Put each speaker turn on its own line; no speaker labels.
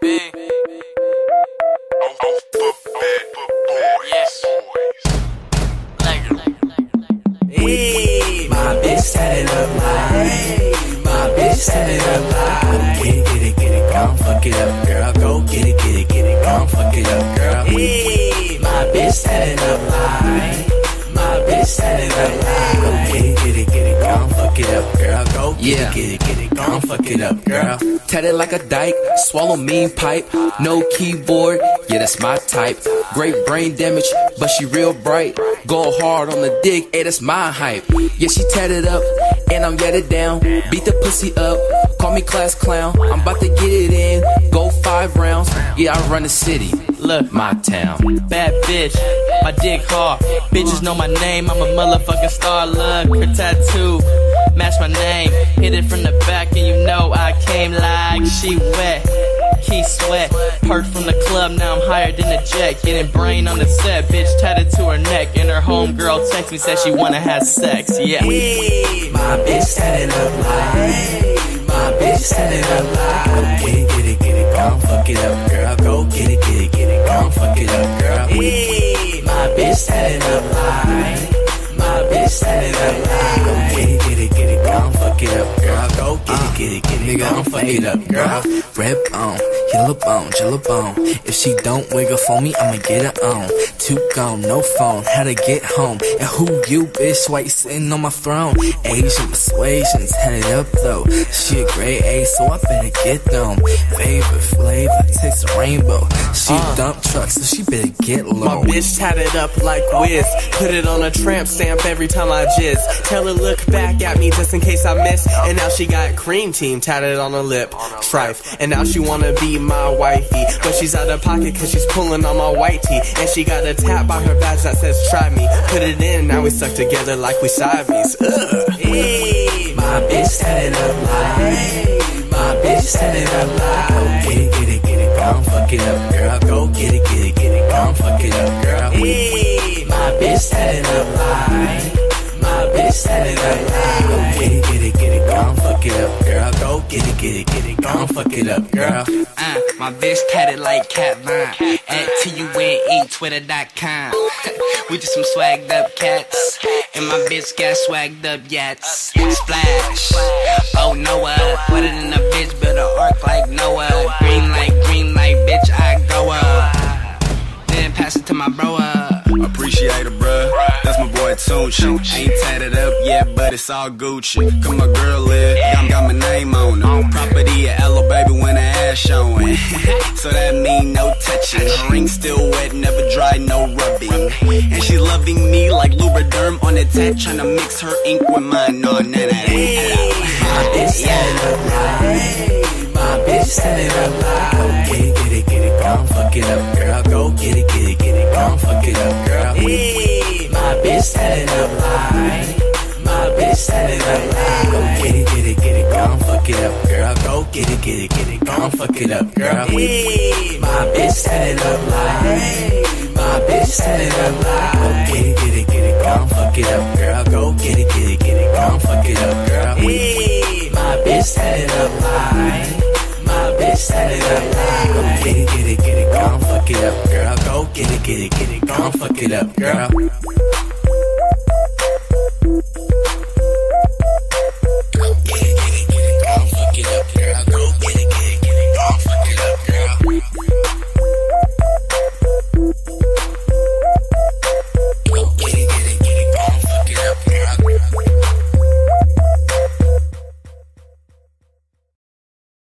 Hey, my bitch set it up like, my bitch set it up. Get it, get it, get it, fuck it up, girl. Go get it, get it, get it, fuck it up, girl. My bitch up my bitch it up like. Fuck it up, girl. Go get
Yeah.
it, get it, get it, gon' fuck it up, girl.
Tatted like a dyke, swallow mean pipe, no keyboard, yeah, that's my type. Great brain damage, but she real bright. Go hard on the dick, hey, that's my hype. Yeah, she tatted up, and I'm yet it down. Beat the pussy up, call me class clown. I'm about to get it in, go five rounds. Yeah, I run the city,
Look,
my town.
bad bitch, my dick hard. Bitches know my name, I'm a motherfucking star. Look, her tattoo, my name. Hit it from the back, and you know I came like she wet. Key sweat, perked from the club, now I'm higher than a jet. Getting brain on the set, bitch tatted to her neck. And her homegirl text me, said she wanna have sex, yeah.
My bitch it up like, my bitch it up like. Go get it, get it, get it, gon' fuck it up, girl. Go get it, get it, get it, gon' fuck it up, girl. My bitch it up like, my bitch it up like. Get it, fuck up, girl.
Red bone, yellow bone, jello bone. If she don't wiggle for me, I'ma get her on. Two gone, no phone, how to get home. And who you, bitch, why you sitting on my throne? Asian persuasions, headed up though. She a grade A, so I better get them. Favorite flavor, taste the rainbow. She a dump truck, so she better get low.
My bitch tatted up like Wiz. Put it on a tramp stamp every time I jizz. Tell her look back at me just in case I miss. And now she got cream team tatted on her lip. Strife. And now she wanna be my wifey. But she's out of pocket cause she's pulling on my white tee. And she got a tap by her badge that says try me. Put it in, now we stuck together like we Siamese. Ugh.
Hey, my bitch it up like, my bitch it up like. Go get it, get it, get it, gon' fuck it up, girl. Go get it, get it, get it, gon' fuck it up, girl. Hey, my bitch it up like, my bitch it up like. Go get it, get it, get it, gon' fuck it up, girl. Go get it, get it, get it, gon' fuck it up, girl.
Uh, my bitch tatted like Cat Vine at T-U-N-E, twitter.com. we just some swagged up cats. And my bitch got swagged up yachts. Splash. Oh, Noah. Put it in a bitch, build a ark like Noah. Green light, green light, bitch, I go up. Then pass it to my bro up.
Appreciate it, bruh. That's my. Ain't tatted up yet, but it's all Gucci. Cause my girl live, got, got my name on it. Property of Ella, baby, when the ass showing. so that mean no touching. Ring still wet, never dry, no rubbing. And she loving me like Lubriderm on the tat, tryna mix her ink with mine. No, nah, nah, nah.
My bitch set up like, my bitch it up like. Go get it, get it, get it, gon' fuck it up, girl. Go get it, get it, get it, gon' fuck it up, girl. Hey, my bitch it up like, my bitch it up like. Go get it, get it, get it, gon' fuck it up, girl. Go get it, get it, get it, gon' fuck it up, girl. Hey, my bitch it up like, my bitch it up like. Go get it, get it, get it, gon' fuck it up, girl. Go get it, get it, get it, gon' fuck it up, girl. Hey, my bitch up like, my bitch set it up. Go get it, get it, get it, gon' fuck it up, girl. Go get it, get it, get it, gon' fuck it up, girl.